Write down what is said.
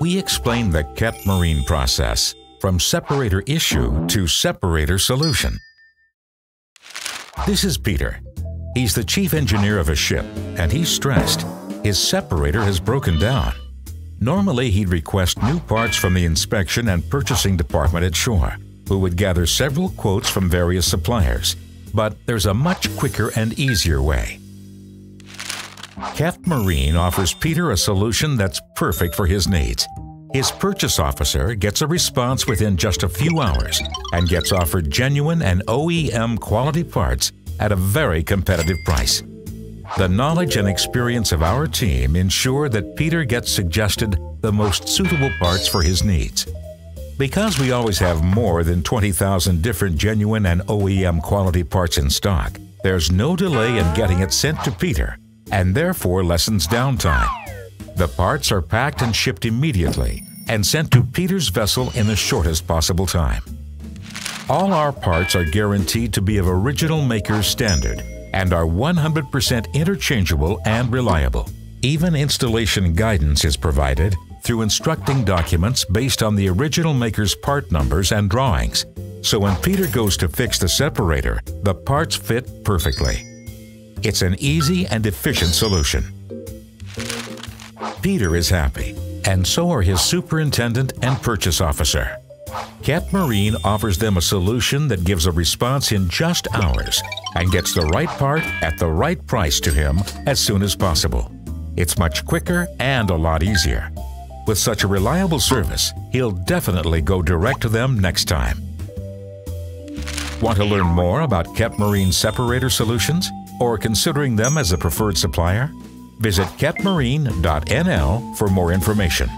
we explain the KET Marine process from separator issue to separator solution. This is Peter. He's the chief engineer of a ship, and he's stressed. His separator has broken down. Normally, he'd request new parts from the inspection and purchasing department at shore, who would gather several quotes from various suppliers. But there's a much quicker and easier way. KET Marine offers Peter a solution that's perfect for his needs. His purchase officer gets a response within just a few hours and gets offered genuine and OEM quality parts at a very competitive price. The knowledge and experience of our team ensure that Peter gets suggested the most suitable parts for his needs. Because we always have more than 20,000 different genuine and OEM quality parts in stock, there's no delay in getting it sent to Peter and therefore lessens downtime. The parts are packed and shipped immediately and sent to Peter's vessel in the shortest possible time. All our parts are guaranteed to be of original maker's standard and are 100% interchangeable and reliable. Even installation guidance is provided through instructing documents based on the original maker's part numbers and drawings. So when Peter goes to fix the separator, the parts fit perfectly. It's an easy and efficient solution. Peter is happy, and so are his superintendent and purchase officer. KET Marine offers them a solution that gives a response in just hours and gets the right part at the right price to him as soon as possible. It's much quicker and a lot easier. With such a reliable service, he'll definitely go direct to them next time. Want to learn more about KET Marine separator solutions or considering them as a preferred supplier? Visit ketmarine.nl for more information.